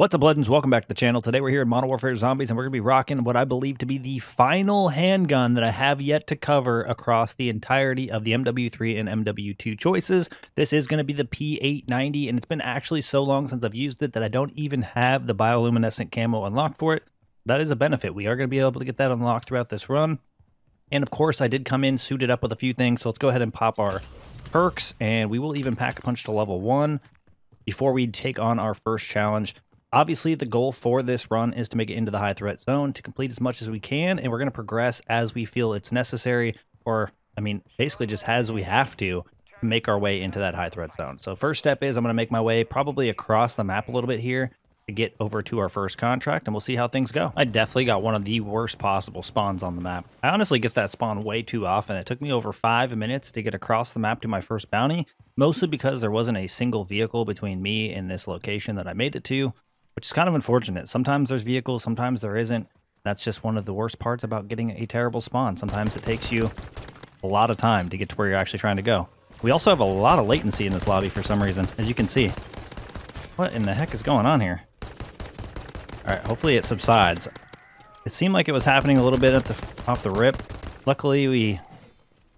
What's up, legends? Welcome back to the channel. Today we're here in Modern Warfare Zombies, and we're going to be rocking what I believe to be the final handgun that I have yet to cover across the entirety of the MW3 and MW2 choices. This is going to be the P890, and it's been actually so long since I've used it that I don't even have the bioluminescent camo unlocked for it. That is a benefit. We are going to be able to get that unlocked throughout this run. And of course, I did come in suited up with a few things, so let's go ahead and pop our perks, and we will even pack a punch to level 1 before we take on our first challenge. Obviously, the goal for this run is to make it into the high threat zone to complete as much as we can, and we're going to progress as we feel it's necessary, or, I mean, basically just as we have to, to make our way into that high threat zone. So first step is I'm going to make my way probably across the map a little bit here to get over to our first contract, and we'll see how things go. I definitely got one of the worst possible spawns on the map. I honestly get that spawn way too often. It took me over five minutes to get across the map to my first bounty, mostly because there wasn't a single vehicle between me and this location that I made it to which is kind of unfortunate. Sometimes there's vehicles, sometimes there isn't. That's just one of the worst parts about getting a terrible spawn. Sometimes it takes you a lot of time to get to where you're actually trying to go. We also have a lot of latency in this lobby for some reason, as you can see. What in the heck is going on here? Alright, hopefully it subsides. It seemed like it was happening a little bit at the off the rip. Luckily, we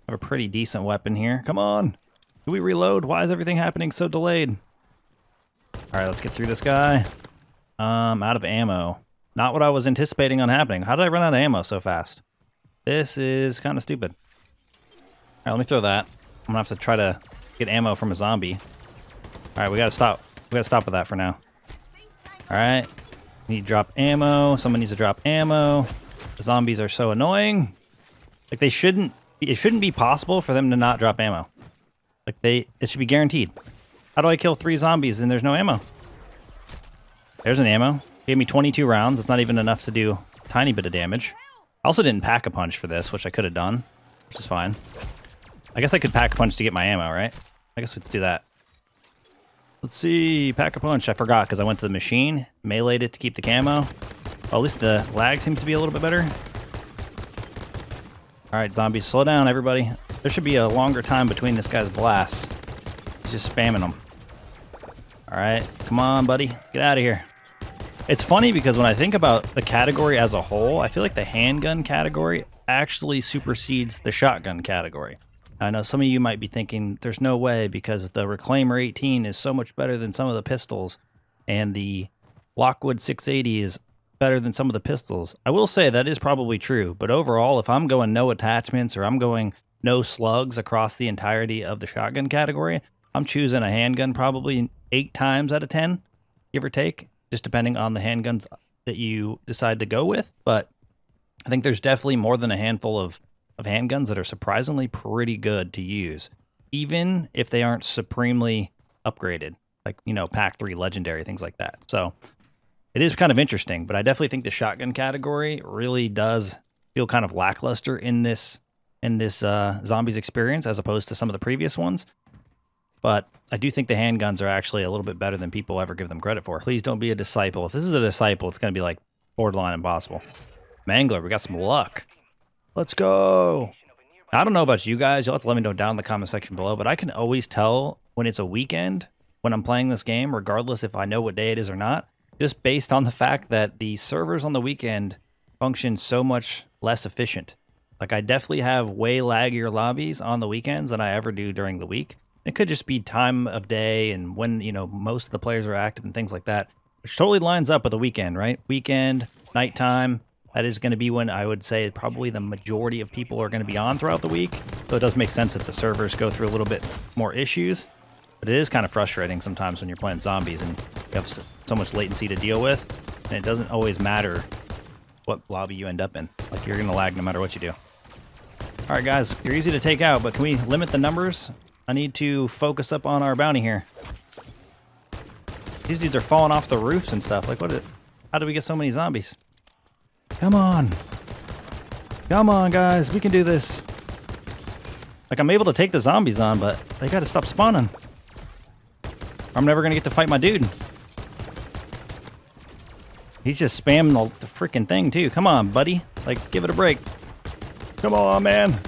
have a pretty decent weapon here. Come on! Do we reload? Why is everything happening so delayed? Alright, let's get through this guy. Um, out of ammo. Not what I was anticipating on happening. How did I run out of ammo so fast? This is kind of stupid. All right, let me throw that. I'm gonna have to try to get ammo from a zombie. All right, we gotta stop. We gotta stop with that for now. All right, need to drop ammo. Someone needs to drop ammo. The zombies are so annoying. Like they shouldn't. It shouldn't be possible for them to not drop ammo. Like they, it should be guaranteed. How do I kill three zombies and there's no ammo? There's an ammo. Gave me 22 rounds. It's not even enough to do a tiny bit of damage. I also didn't pack a punch for this, which I could have done, which is fine. I guess I could pack a punch to get my ammo, right? I guess let's do that. Let's see, pack a punch. I forgot because I went to the machine, meleeed it to keep the camo. Well, at least the lag seems to be a little bit better. All right, zombies, slow down, everybody. There should be a longer time between this guy's blasts. He's just spamming them. All right, come on, buddy. Get out of here. It's funny because when I think about the category as a whole, I feel like the handgun category actually supersedes the shotgun category. I know some of you might be thinking there's no way because the Reclaimer 18 is so much better than some of the pistols and the Lockwood 680 is better than some of the pistols. I will say that is probably true, but overall, if I'm going no attachments or I'm going no slugs across the entirety of the shotgun category, I'm choosing a handgun probably eight times out of 10, give or take just depending on the handguns that you decide to go with. But I think there's definitely more than a handful of, of handguns that are surprisingly pretty good to use, even if they aren't supremely upgraded, like, you know, Pack 3 Legendary, things like that. So it is kind of interesting, but I definitely think the shotgun category really does feel kind of lackluster in this in this uh, zombies experience as opposed to some of the previous ones. But I do think the handguns are actually a little bit better than people ever give them credit for. Please don't be a disciple. If this is a disciple, it's going to be like borderline impossible. Mangler, we got some luck. Let's go. I don't know about you guys. You'll have to let me know down in the comment section below, but I can always tell when it's a weekend when I'm playing this game, regardless if I know what day it is or not, just based on the fact that the servers on the weekend function so much less efficient. Like I definitely have way laggier lobbies on the weekends than I ever do during the week. It could just be time of day and when, you know, most of the players are active and things like that, which totally lines up with the weekend, right? Weekend, nighttime, that is going to be when I would say probably the majority of people are going to be on throughout the week. So it does make sense that the servers go through a little bit more issues. But it is kind of frustrating sometimes when you're playing zombies and you have so much latency to deal with. And it doesn't always matter what lobby you end up in. Like you're going to lag no matter what you do. All right, guys, you're easy to take out, but can we limit the numbers? I need to focus up on our bounty here. These dudes are falling off the roofs and stuff. Like, what? Is, how do we get so many zombies? Come on. Come on, guys. We can do this. Like, I'm able to take the zombies on, but they gotta stop spawning. I'm never gonna get to fight my dude. He's just spamming the, the freaking thing, too. Come on, buddy. Like, give it a break. Come on, man.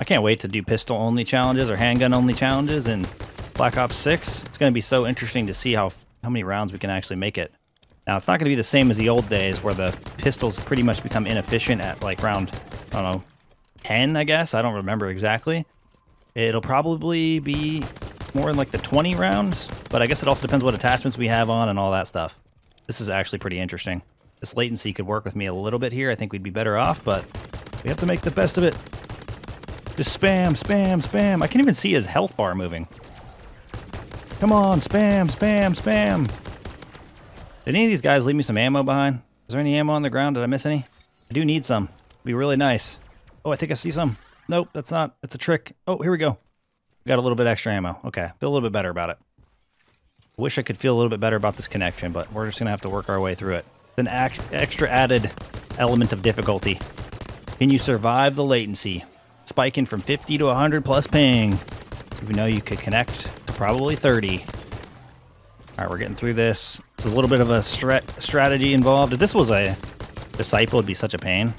I can't wait to do pistol only challenges or handgun only challenges in Black Ops 6. It's going to be so interesting to see how how many rounds we can actually make it. Now, it's not going to be the same as the old days where the pistols pretty much become inefficient at like round, I don't know, 10, I guess. I don't remember exactly. It'll probably be more in like the 20 rounds, but I guess it also depends what attachments we have on and all that stuff. This is actually pretty interesting. This latency could work with me a little bit here. I think we'd be better off, but we have to make the best of it. Just spam, spam, spam. I can't even see his health bar moving. Come on, spam, spam, spam. Did any of these guys leave me some ammo behind? Is there any ammo on the ground? Did I miss any? I do need some. It'd be really nice. Oh, I think I see some. Nope, that's not. It's a trick. Oh, here we go. got a little bit extra ammo. Okay, feel a little bit better about it. Wish I could feel a little bit better about this connection, but we're just going to have to work our way through it. An extra added element of difficulty. Can you survive the latency? Spiking from 50 to 100 plus ping. Even though you could connect to probably 30. All right, we're getting through this. It's a little bit of a strat strategy involved. If this was a disciple, it'd be such a pain.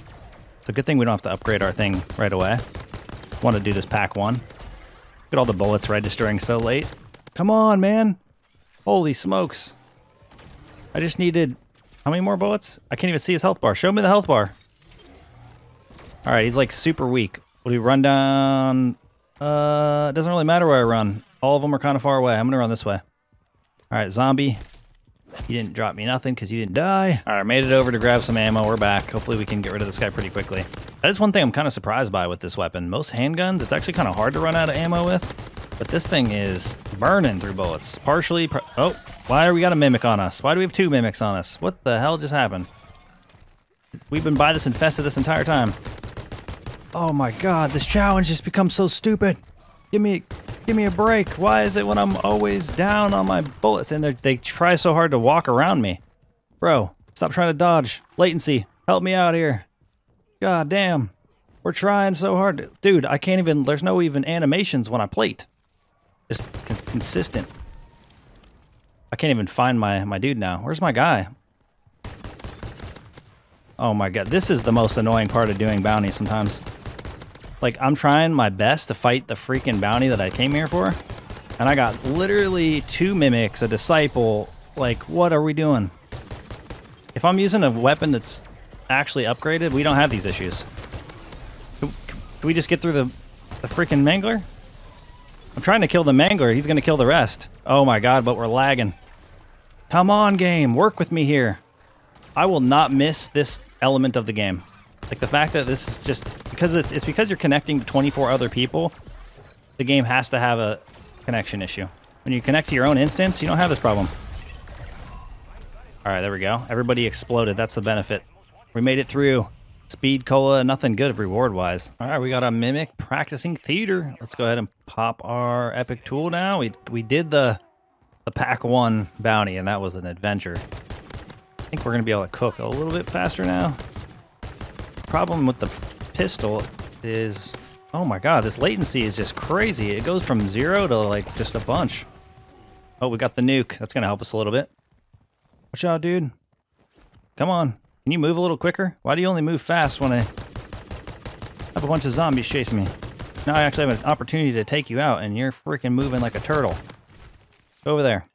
It's a good thing we don't have to upgrade our thing right away. Want to do this pack one. Look at all the bullets registering so late. Come on, man. Holy smokes. I just needed... How many more bullets? I can't even see his health bar. Show me the health bar. All right, he's like super weak. Will he run down? Uh, it doesn't really matter where I run. All of them are kind of far away. I'm going to run this way. All right, zombie. You didn't drop me nothing because you didn't die. All right, made it over to grab some ammo. We're back. Hopefully we can get rid of this guy pretty quickly. That is one thing I'm kind of surprised by with this weapon. Most handguns, it's actually kind of hard to run out of ammo with. But this thing is burning through bullets. Partially... Par oh, why are we got a mimic on us? Why do we have two mimics on us? What the hell just happened? We've been by this infested this entire time. Oh my god, this challenge just becomes so stupid. Give me give me a break. Why is it when I'm always down on my bullets and they try so hard to walk around me? Bro, stop trying to dodge. Latency, help me out here. God damn. We're trying so hard. Dude, I can't even, there's no even animations when I plate. Just consistent. I can't even find my, my dude now. Where's my guy? Oh my god, this is the most annoying part of doing bounties sometimes. Like, I'm trying my best to fight the freaking bounty that I came here for. And I got literally two mimics, a disciple. Like, what are we doing? If I'm using a weapon that's actually upgraded, we don't have these issues. Can, we just get through the, the freaking mangler? I'm trying to kill the mangler. He's going to kill the rest. Oh my god, but we're lagging. Come on, game. Work with me here. I will not miss this element of the game. Like the fact that this is just because it's, it's because you're connecting to 24 other people, the game has to have a connection issue. When you connect to your own instance, you don't have this problem. All right, there we go. Everybody exploded. That's the benefit. We made it through. Speed cola, nothing good reward-wise. All right, we got a mimic practicing theater. Let's go ahead and pop our epic tool now. We we did the the pack one bounty, and that was an adventure. I think we're gonna be able to cook a little bit faster now problem with the pistol is, oh my god, this latency is just crazy. It goes from zero to like just a bunch. Oh, we got the nuke. That's going to help us a little bit. Watch out, dude. Come on. Can you move a little quicker? Why do you only move fast when I have a bunch of zombies chasing me? Now I actually have an opportunity to take you out, and you're freaking moving like a turtle. Go over there.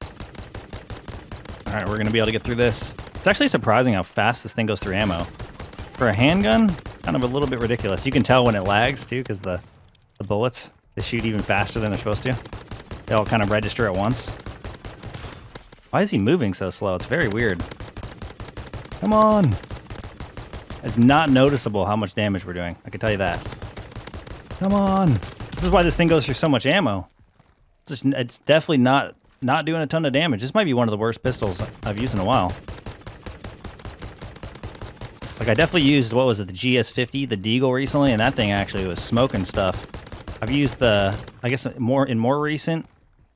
Alright, we're going to be able to get through this. It's actually surprising how fast this thing goes through ammo. For a handgun, kind of a little bit ridiculous. You can tell when it lags, too, because the, the bullets, they shoot even faster than they're supposed to. They all kind of register at once. Why is he moving so slow? It's very weird. Come on! It's not noticeable how much damage we're doing. I can tell you that. Come on! This is why this thing goes through so much ammo. It's, just, it's definitely not not doing a ton of damage. This might be one of the worst pistols I've used in a while. Like I definitely used, what was it, the GS50, the Deagle recently, and that thing actually was smoking stuff. I've used the, I guess more in more recent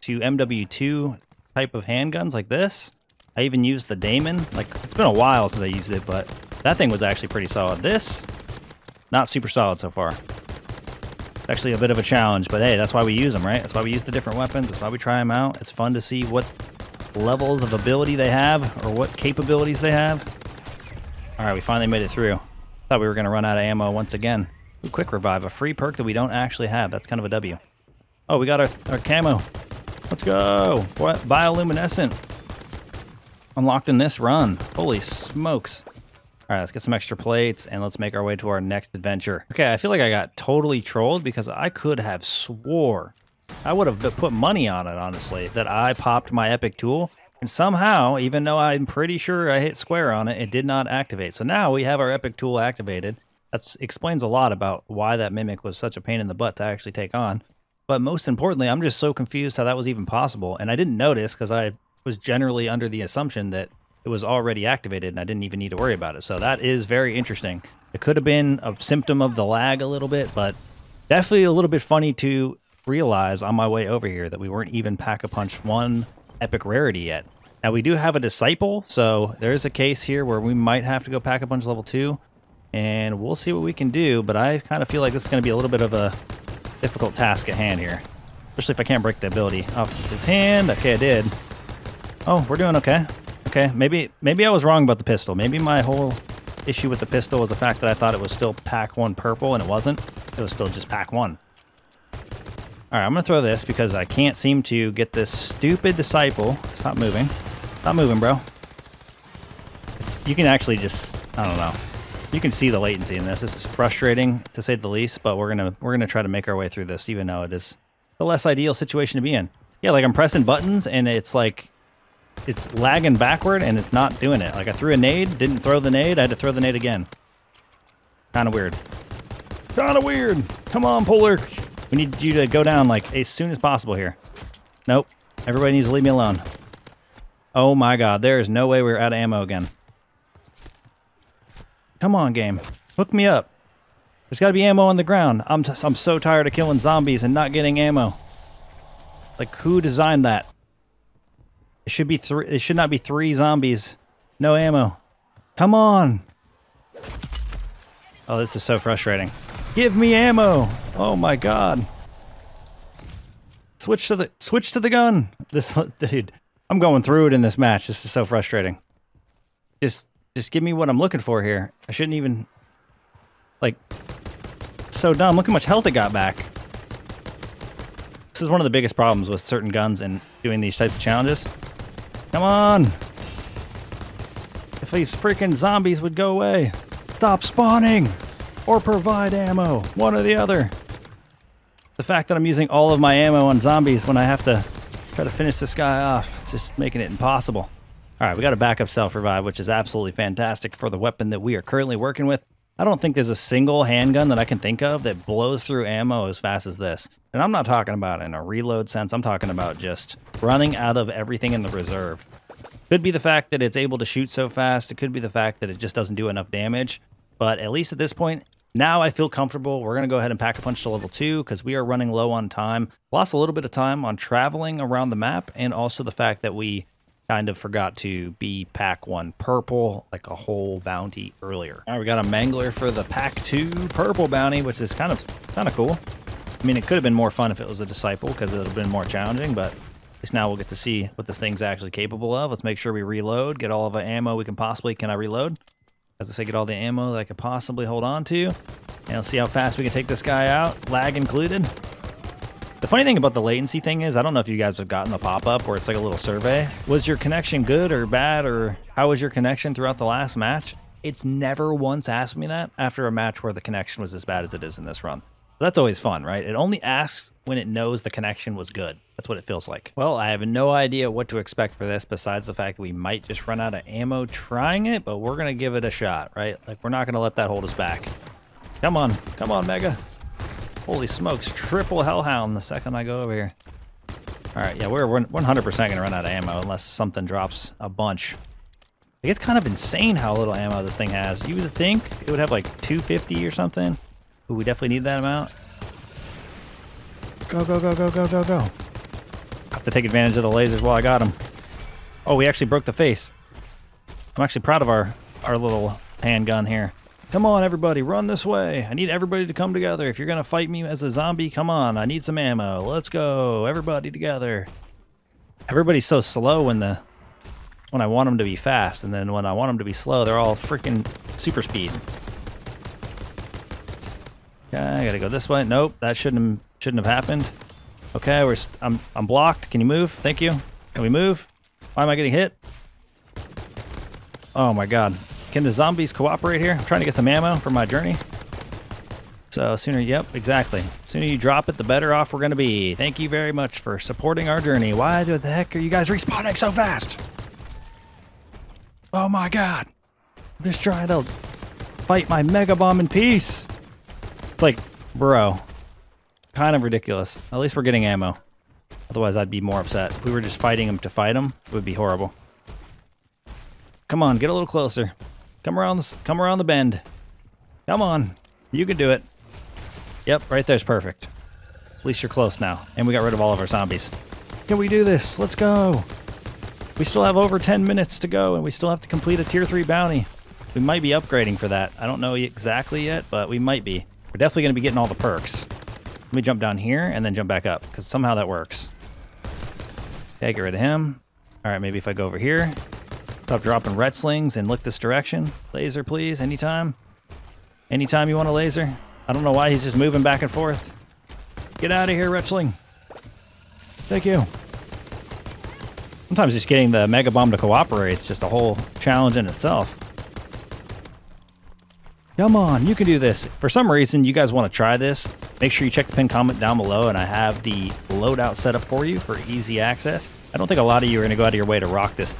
to MW2 type of handguns like this. I even used the Daemon. Like, it's been a while since I used it, but that thing was actually pretty solid. This, not super solid so far. It's Actually a bit of a challenge, but hey, that's why we use them, right? That's why we use the different weapons. That's why we try them out. It's fun to see what levels of ability they have or what capabilities they have. Alright, we finally made it through. Thought we were going to run out of ammo once again. Ooh, quick revive, a free perk that we don't actually have. That's kind of a W. Oh, we got our, our camo. Let's go. What? Bioluminescent. Unlocked in this run. Holy smokes. All right, let's get some extra plates and let's make our way to our next adventure. Okay, I feel like I got totally trolled because I could have swore, I would have put money on it, honestly, that I popped my epic tool and somehow, even though I'm pretty sure I hit square on it, it did not activate. So now we have our epic tool activated. That explains a lot about why that mimic was such a pain in the butt to actually take on. But most importantly, I'm just so confused how that was even possible. And I didn't notice because I was generally under the assumption that it was already activated and I didn't even need to worry about it. So that is very interesting. It could have been a symptom of the lag a little bit, but definitely a little bit funny to realize on my way over here that we weren't even Pack-a-Punch 1 epic rarity yet. Now we do have a Disciple, so there's a case here where we might have to go pack a punch level 2, and we'll see what we can do, but I kind of feel like this is going to be a little bit of a difficult task at hand here. Especially if I can't break the ability off his hand. Okay, I did. Oh, we're doing okay. Okay, maybe maybe I was wrong about the pistol. Maybe my whole issue with the pistol was the fact that I thought it was still pack one purple and it wasn't. It was still just pack one. Alright, I'm going to throw this because I can't seem to get this stupid disciple. Stop moving. Stop moving, bro. It's, you can actually just, I don't know. You can see the latency in this. This is frustrating to say the least, but we're gonna we're gonna try to make our way through this, even though it is the less ideal situation to be in. Yeah, like I'm pressing buttons and it's like it's lagging backward and it's not doing it. Like I threw a nade, didn't throw the nade, I had to throw the nade again. Kind of weird. Kind of weird. Come on, Polar. We need you to go down like as soon as possible here. Nope. Everybody needs to leave me alone. Oh my god, there is no way we're out of ammo again. Come on, game. Hook me up. There's got to be ammo on the ground. I'm, I'm so tired of killing zombies and not getting ammo. Like, who designed that? It should be three. It should not be three zombies. No ammo. Come on. Oh, this is so frustrating. Give me ammo. Oh my god. Switch to the switch to the gun. This dude, I'm going through it in this match. This is so frustrating. Just just give me what I'm looking for here. I shouldn't even like so dumb. Look how much health it got back. This is one of the biggest problems with certain guns and doing these types of challenges. Come on! If these freaking zombies would go away. Stop spawning! Or provide ammo. One or the other. The fact that I'm using all of my ammo on zombies when I have to try to finish this guy off, just making it impossible. Alright, we got a backup self-revive, which is absolutely fantastic for the weapon that we are currently working with. I don't think there's a single handgun that I can think of that blows through ammo as fast as this. And I'm not talking about in a reload sense, I'm talking about just running out of everything in the reserve. Could be the fact that it's able to shoot so fast, it could be the fact that it just doesn't do enough damage, but at least at this point, now I feel comfortable. We're going to go ahead and pack a punch to level 2 because we are running low on time. Lost a little bit of time on traveling around the map and also the fact that we kind of forgot to be pack one purple, like a whole bounty earlier. All right, we got a mangler for the pack two purple bounty, which is kind of kind of cool. I mean, it could have been more fun if it was a disciple because it would have been more challenging, but at least now we'll get to see what this thing's actually capable of. Let's make sure we reload, get all of the ammo we can possibly. Can I reload? As I say, get all the ammo that I could possibly hold on to. And let's see how fast we can take this guy out, lag included. The funny thing about the latency thing is, I don't know if you guys have gotten the pop-up where it's like a little survey. Was your connection good or bad, or how was your connection throughout the last match? It's never once asked me that after a match where the connection was as bad as it is in this run. That's always fun, right? It only asks when it knows the connection was good. That's what it feels like. Well, I have no idea what to expect for this besides the fact that we might just run out of ammo trying it, but we're going to give it a shot, right? Like, we're not going to let that hold us back. Come on. Come on, Mega. Holy smokes, triple Hellhound the second I go over here. Alright, yeah, we're 100% going to run out of ammo unless something drops a bunch. Like, it's kind of insane how little ammo this thing has. You would think it would have like 250 or something. Ooh, we definitely need that amount. Go, go, go, go, go, go, go. I have to take advantage of the lasers while I got them. Oh, we actually broke the face. I'm actually proud of our, our little handgun here. Come on, everybody, run this way. I need everybody to come together. If you're going to fight me as a zombie, come on. I need some ammo. Let's go. Everybody together. Everybody's so slow when the when I want them to be fast, and then when I want them to be slow, they're all freaking super speed. Okay, I gotta go this way. Nope, that shouldn't shouldn't have happened. Okay, we're I'm I'm blocked. Can you move? Thank you. Can we move? Why am I getting hit? Oh my god. Can the zombies cooperate here? I'm trying to get some ammo for my journey. So sooner, yep, exactly. Sooner you drop it, the better off we're gonna be. Thank you very much for supporting our journey. Why the heck are you guys respawning so fast? Oh my god. I'm just trying to fight my mega bomb in peace. It's like, bro, kind of ridiculous. At least we're getting ammo. Otherwise, I'd be more upset. If we were just fighting them to fight them, it would be horrible. Come on, get a little closer. Come around, this, come around the bend. Come on, you can do it. Yep, right there's perfect. At least you're close now. And we got rid of all of our zombies. Can we do this? Let's go. We still have over 10 minutes to go, and we still have to complete a Tier 3 bounty. We might be upgrading for that. I don't know exactly yet, but we might be. We're definitely going to be getting all the perks. Let me jump down here and then jump back up, because somehow that works. Okay, get rid of him. All right, maybe if I go over here. Stop dropping red slings and look this direction. Laser, please, anytime. Anytime you want a laser. I don't know why he's just moving back and forth. Get out of here, Retchling. Thank you. Sometimes just getting the Mega Bomb to cooperate is just a whole challenge in itself. Come on, you can do this. For some reason, you guys want to try this, make sure you check the pinned comment down below, and I have the loadout set up for you for easy access. I don't think a lot of you are going to go out of your way to rock this,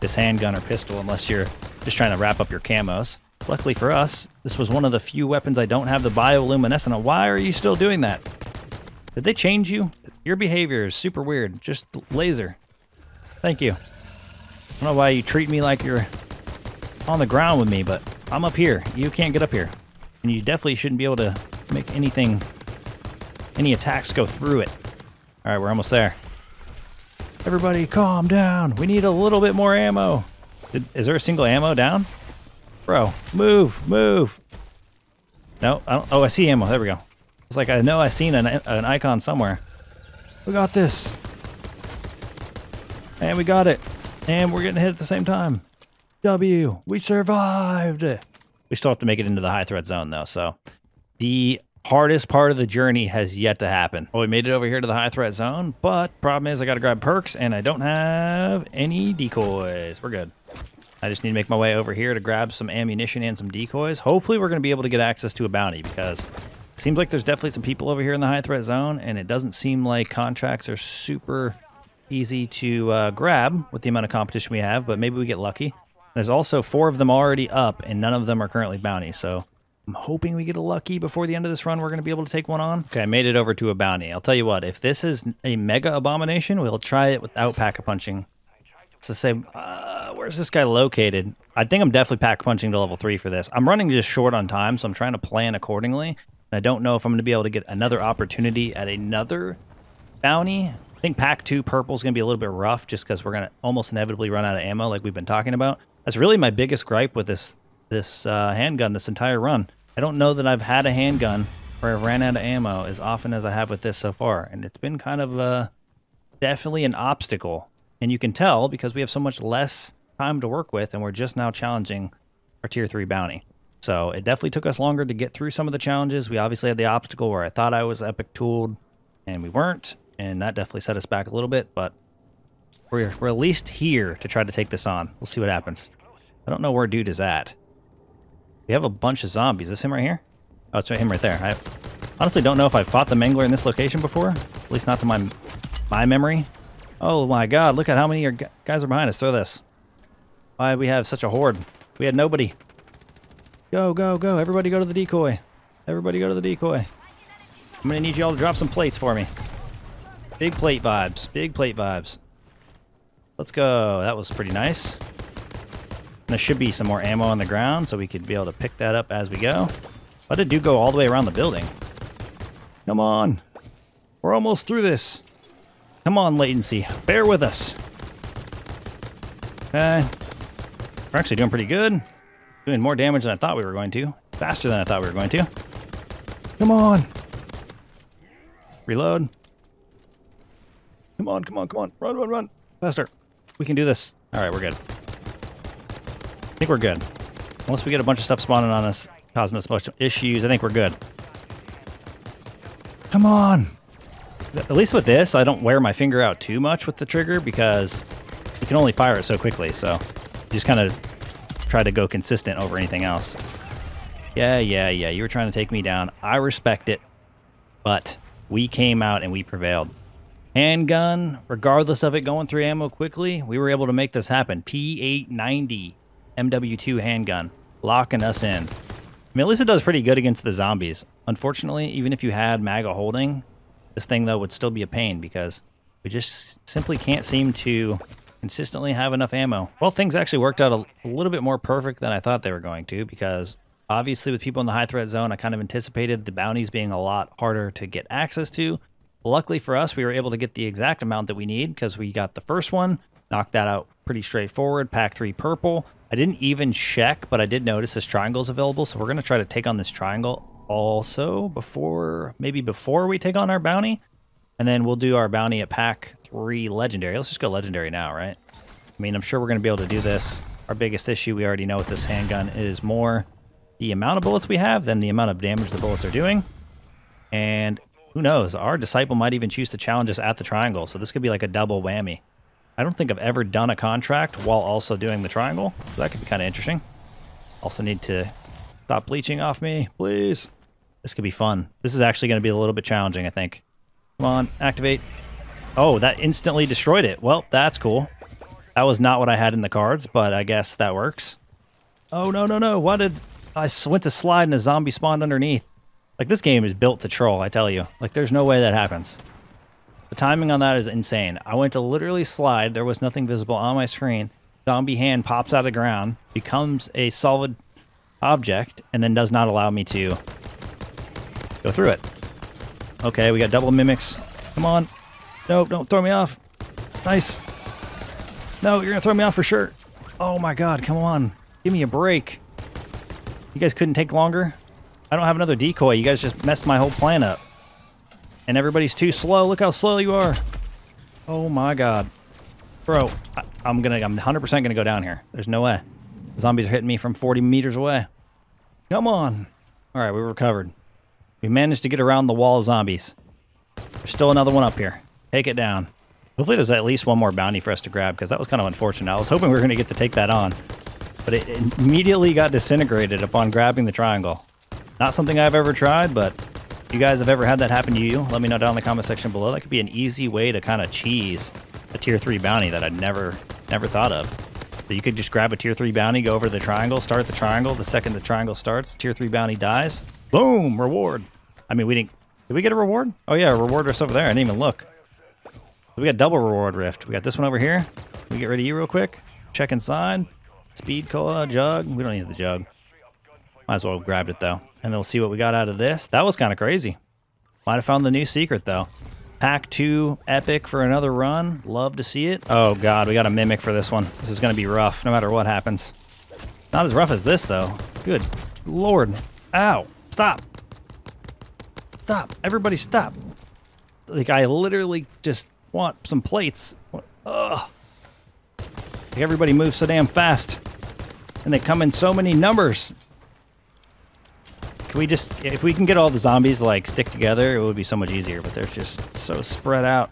this handgun or pistol unless you're just trying to wrap up your camos. Luckily for us, this was one of the few weapons I don't have the bioluminescent on. Why are you still doing that? Did they change you? Your behavior is super weird. Just laser. Thank you. I don't know why you treat me like you're on the ground with me, but I'm up here. You can't get up here. And you definitely shouldn't be able to make anything, any attacks go through it. All right, we're almost there. Everybody calm down. We need a little bit more ammo. Did, is there a single ammo down? Bro, move, move. No, I don't. Oh, I see ammo. There we go. It's like I know I seen an, an icon somewhere. We got this. And we got it. And we're getting hit at the same time. W. We survived. We still have to make it into the high threat zone though, so the hardest part of the journey has yet to happen. Well, we made it over here to the high threat zone, but problem is I gotta grab perks and I don't have any decoys. We're good. I just need to make my way over here to grab some ammunition and some decoys. Hopefully we're gonna be able to get access to a bounty because it seems like there's definitely some people over here in the high threat zone and it doesn't seem like contracts are super easy to uh, grab with the amount of competition we have, but maybe we get lucky. There's also four of them already up, and none of them are currently bounty, so I'm hoping we get a lucky before the end of this run. We're going to be able to take one on. Okay, I made it over to a bounty. I'll tell you what, if this is a mega abomination, we'll try it without pack-a-punching. So say, uh, where's this guy located? I think I'm definitely pack-punching to level 3 for this. I'm running just short on time, so I'm trying to plan accordingly. And I don't know if I'm going to be able to get another opportunity at another bounty. I think pack 2 purple is going to be a little bit rough just because we're going to almost inevitably run out of ammo like we've been talking about. That's really my biggest gripe with this this uh, handgun this entire run. I don't know that I've had a handgun where I've ran out of ammo as often as I have with this so far. And it's been kind of uh, definitely an obstacle. And you can tell because we have so much less time to work with and we're just now challenging our tier 3 bounty. So it definitely took us longer to get through some of the challenges. We obviously had the obstacle where I thought I was epic tooled and we weren't. And that definitely set us back a little bit. But we're, we're at least here to try to take this on. We'll see what happens. I don't know where dude is at. We have a bunch of zombies. Is this him right here? Oh, it's him right there. I honestly don't know if I've fought the Mangler in this location before. At least not to my my memory. Oh my god, look at how many guys are behind us. Throw this. Why we have such a horde? We had nobody. Go, go, go. Everybody go to the decoy. Everybody go to the decoy. I'm gonna need y'all to drop some plates for me. Big plate vibes. Big plate vibes. Let's go. That was pretty nice. There should be some more ammo on the ground, so we could be able to pick that up as we go. But it do go all the way around the building. Come on. We're almost through this. Come on, latency. Bear with us. Okay. We're actually doing pretty good. Doing more damage than I thought we were going to. Faster than I thought we were going to. Come on. Reload. Come on, come on, come on. Run, run, run. Faster. We can do this. All right, we're good. I think we're good. Unless we get a bunch of stuff spawning on us, causing us a bunch of issues, I think we're good. Come on! At least with this, I don't wear my finger out too much with the trigger because you can only fire it so quickly. So just kind of try to go consistent over anything else. Yeah, yeah, yeah. You were trying to take me down. I respect it. But we came out and we prevailed. Handgun, regardless of it going through ammo quickly, we were able to make this happen. P890 MW2 handgun, locking us in. I mean, at least it does pretty good against the zombies. Unfortunately, even if you had MAGA holding, this thing, though, would still be a pain because we just simply can't seem to consistently have enough ammo. Well, things actually worked out a, a little bit more perfect than I thought they were going to because obviously with people in the high threat zone, I kind of anticipated the bounties being a lot harder to get access to. Luckily for us, we were able to get the exact amount that we need because we got the first one, knocked that out pretty straightforward, pack three purple. I didn't even check, but I did notice this triangle is available, so we're going to try to take on this triangle also before, maybe before we take on our bounty. And then we'll do our bounty at pack three legendary. Let's just go legendary now, right? I mean, I'm sure we're going to be able to do this. Our biggest issue, we already know with this handgun, is more the amount of bullets we have than the amount of damage the bullets are doing. And who knows, our disciple might even choose to challenge us at the triangle, so this could be like a double whammy. I don't think I've ever done a contract while also doing the triangle, so that could be kind of interesting. Also need to stop bleaching off me, please. This could be fun. This is actually going to be a little bit challenging, I think. Come on, activate. Oh, that instantly destroyed it. Well, that's cool. That was not what I had in the cards, but I guess that works. Oh, no, no, no. Why did... I went to slide and a zombie spawned underneath. Like, this game is built to troll, I tell you. Like, there's no way that happens. The timing on that is insane. I went to literally slide. There was nothing visible on my screen. Zombie hand pops out of the ground, becomes a solid object, and then does not allow me to go through it. Okay, we got double mimics. Come on. No, don't throw me off. Nice. No, you're to throw me off for sure. Oh my god, come on. Give me a break. You guys couldn't take longer? I don't have another decoy. You guys just messed my whole plan up. And everybody's too slow. Look how slow you are. Oh my god. Bro, I, am gonna, I'm 100% gonna go down here. There's no way. The zombies are hitting me from 40 meters away. Come on. All right, we recovered. We managed to get around the wall of zombies. There's still another one up here. Take it down. Hopefully there's at least one more bounty for us to grab, because that was kind of unfortunate. I was hoping we were going to get to take that on. But it immediately got disintegrated upon grabbing the triangle. Not something I've ever tried, but if you guys have ever had that happen to you, let me know down in the comment section below. That could be an easy way to kind of cheese a tier 3 bounty that I'd never, never thought of. So you could just grab a tier 3 bounty, go over the triangle, start the triangle. The second the triangle starts, tier 3 bounty dies. Boom! Reward. I mean, we didn't... Did we get a reward? Oh yeah, a reward rift over there. I didn't even look. we got double reward rift. We got this one over here. We get rid of you real quick. Check inside. Speed cola, jug. We don't need the jug. Might as well have grabbed it though. And then we'll see what we got out of this. That was kind of crazy. Might have found the new secret though. Pack 2 epic for another run. Love to see it. Oh god, we got a mimic for this one. This is going to be rough no matter what happens. Not as rough as this though. Good lord. Ow. Stop. Stop. Everybody stop. Like I literally just want some plates. Ugh. Like everybody moves so damn fast. And they come in so many numbers. We just, if we can get all the zombies like stick together, it would be so much easier, but they're just so spread out.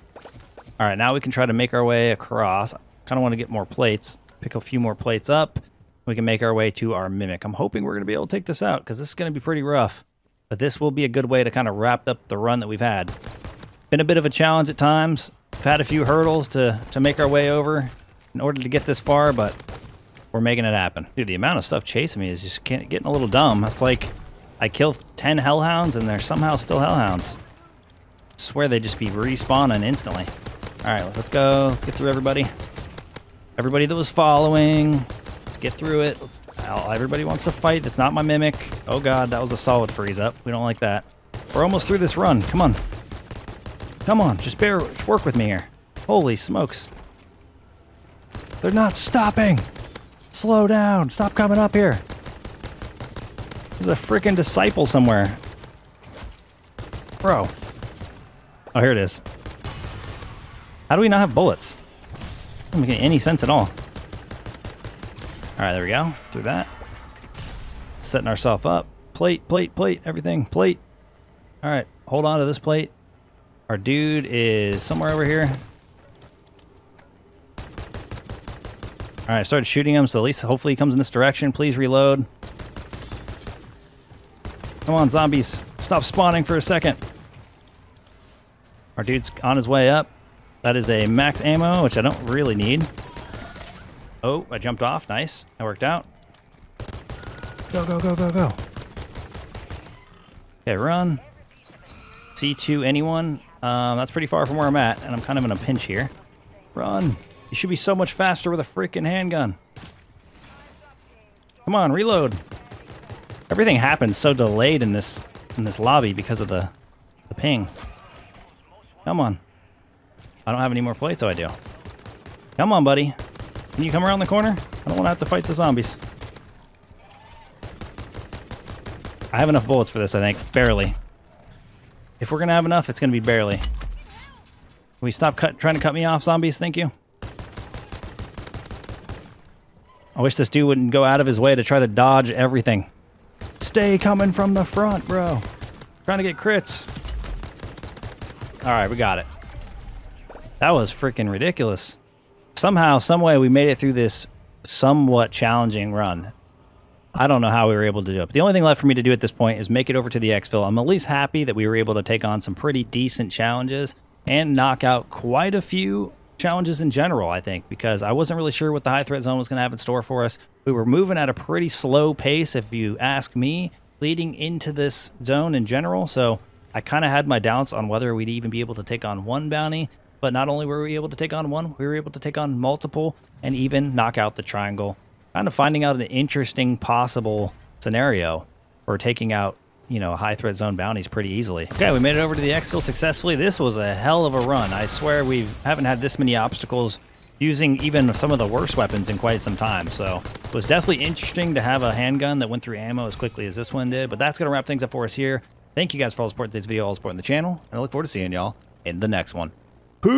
All right, now we can try to make our way across. kind of want to get more plates, pick a few more plates up. We can make our way to our Mimic. I'm hoping we're going to be able to take this out because this is going to be pretty rough. But this will be a good way to kind of wrap up the run that we've had. Been a bit of a challenge at times. We've had a few hurdles to, to make our way over in order to get this far, but we're making it happen. Dude, the amount of stuff chasing me is just getting a little dumb. It's like I kill 10 hellhounds and they're somehow still hellhounds. I swear they just be respawning instantly. All right, let's go. Let's get through everybody. Everybody that was following. Let's get through it. Let's, everybody wants to fight. That's not my mimic. Oh god, that was a solid freeze up. We don't like that. We're almost through this run. Come on. Come on, just bear, just work with me here. Holy smokes. They're not stopping. Slow down. Stop coming up here. There's a freaking disciple somewhere. Bro. Oh, here it is. How do we not have bullets? Doesn't make any sense at all. Alright, there we go. Through that. Setting ourselves up. Plate, plate, plate, everything. Plate. Alright, hold on to this plate. Our dude is somewhere over here. All right, I started shooting him, so at least hopefully he comes in this direction. Please reload. Come on, zombies. Stop spawning for a second. Our dude's on his way up. That is a max ammo, which I don't really need. Oh, I jumped off. Nice. That worked out. Go, go, go, go, go. Okay, run. C2 anyone? Um, that's pretty far from where I'm at, and I'm kind of in a pinch here. Run. You should be so much faster with a freaking handgun. Come on, reload. Everything happens so delayed in this in this lobby because of the, the ping. Come on. I don't have any more plates, so I do. Come on, buddy. Can you come around the corner? I don't want to have to fight the zombies. I have enough bullets for this, I think. Barely. If we're going to have enough, it's going to be barely. Can we stop cut, trying to cut me off, zombies? Thank you. I wish this dude wouldn't go out of his way to try to dodge everything. Stay coming from the front, bro. Trying to get crits. All right, we got it. That was freaking ridiculous. Somehow, someway, we made it through this somewhat challenging run. I don't know how we were able to do it. But the only thing left for me to do at this point is make it over to the exfil. I'm at least happy that we were able to take on some pretty decent challenges and knock out quite a few challenges in general, I think, because I wasn't really sure what the high threat zone was going to have in store for us. We were moving at a pretty slow pace, if you ask me, leading into this zone in general. So I kind of had my doubts on whether we'd even be able to take on one bounty. But not only were we able to take on one, we were able to take on multiple and even knock out the triangle kind of finding out an interesting possible scenario for taking out, you know, high threat zone bounties pretty easily. Okay, we made it over to the exfil successfully. This was a hell of a run. I swear we haven't had this many obstacles using even some of the worst weapons in quite some time. So it was definitely interesting to have a handgun that went through ammo as quickly as this one did. But that's going to wrap things up for us here. Thank you guys for all the support this video, all the support in the channel. And I look forward to seeing y'all in the next one. Peace!